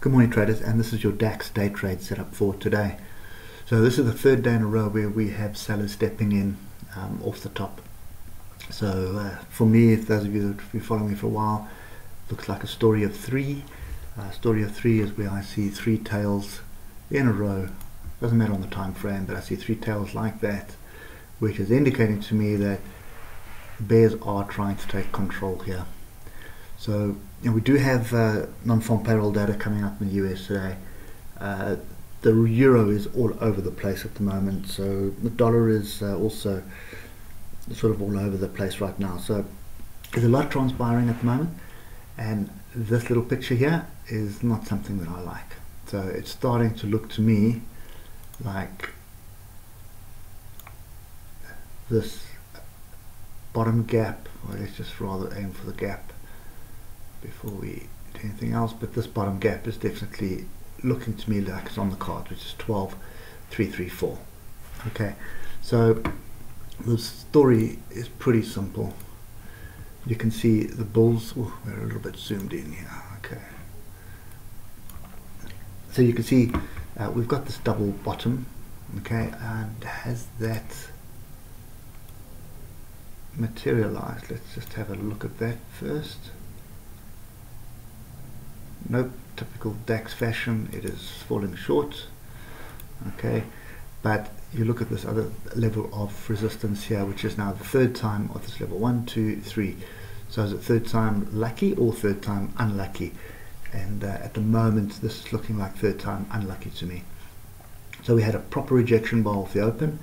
Good morning traders and this is your DAX day trade setup for today. So this is the third day in a row where we have sellers stepping in um, off the top. So uh, for me, if those of you that have been following me for a while, looks like a story of three. Uh, story of three is where I see three tails in a row. Doesn't matter on the time frame, but I see three tails like that, which is indicating to me that bears are trying to take control here. So you know, we do have uh, non-farm payroll data coming up in the US today. Uh, the euro is all over the place at the moment, so the dollar is uh, also sort of all over the place right now. So there's a lot transpiring at the moment, and this little picture here is not something that I like. So it's starting to look to me like this bottom gap, or let's just rather aim for the gap before we do anything else but this bottom gap is definitely looking to me like it's on the card which is 12 334 okay so the story is pretty simple. You can see the bulls oh, we're a little bit zoomed in here okay. So you can see uh, we've got this double bottom okay and has that materialized? Let's just have a look at that first no typical DAX fashion. It is falling short okay? But you look at this other level of resistance here which is now the third time of this level. One two three. So is it third time lucky or third time unlucky? And uh, at the moment this is looking like third time unlucky to me. So we had a proper rejection bar off the open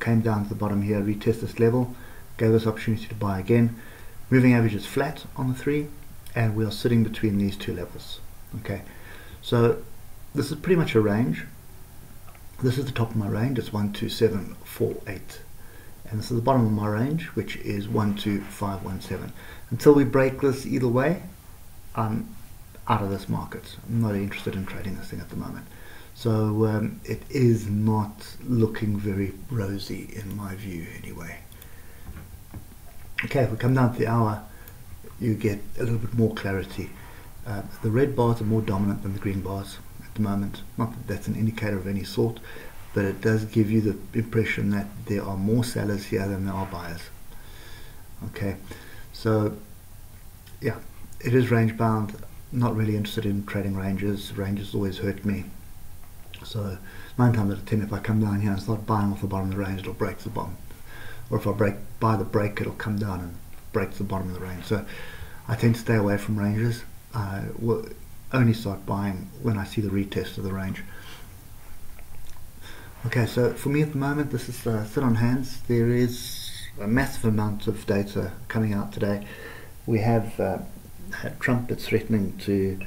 came down to the bottom here retest this level gave us opportunity to buy again. Moving average is flat on the three and we are sitting between these two levels okay? So this is pretty much a range. This is the top of my range it's 12748 and this is the bottom of my range which is 12517 until we break this either way I'm out of this market. I'm not interested in trading this thing at the moment. So um, it is not looking very rosy in my view anyway. Okay if we come down to the hour you get a little bit more clarity. Uh, the red bars are more dominant than the green bars at the moment. Not that that's an indicator of any sort, but it does give you the impression that there are more sellers here than there are buyers. Okay, so yeah, it is range bound. Not really interested in trading ranges. Ranges always hurt me. So nine times out of ten, if I come down here and start buying off the bottom of the range, it'll break the bottom. Or if I break buy the break, it'll come down and breaks the bottom of the range. So I tend to stay away from ranges. I will only start buying when I see the retest of the range. Okay, so for me at the moment, this is uh, sit on hands. There is a massive amount of data coming out today. We have uh, Trump that's threatening to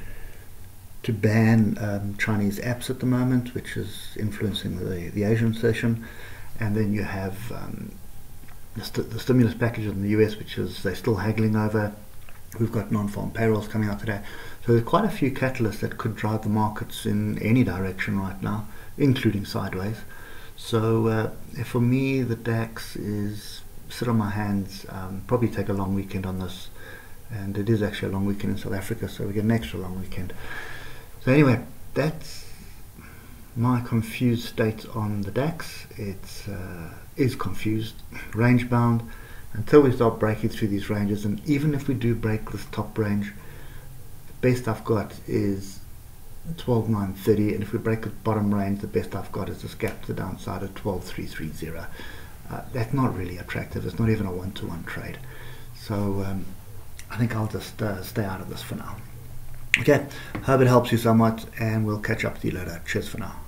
to ban um, Chinese apps at the moment, which is influencing the, the Asian session. And then you have um, the, st the stimulus package in the US, which is they're still haggling over. We've got non-farm payrolls coming out today. So there's quite a few catalysts that could drive the markets in any direction right now, including sideways. So uh, for me, the DAX is sit on my hands, um, probably take a long weekend on this. And it is actually a long weekend in South Africa, so we get an extra long weekend. So anyway, that's my confused state on the DAX. It's uh, is confused, range bound, until we start breaking through these ranges. And even if we do break this top range, the best I've got is 12,930. And if we break the bottom range, the best I've got is this gap to the downside at 12,330. Uh, that's not really attractive. It's not even a one-to-one -one trade. So um, I think I'll just uh, stay out of this for now. Okay, hope it helps you somewhat, and we'll catch up with you later. Cheers for now.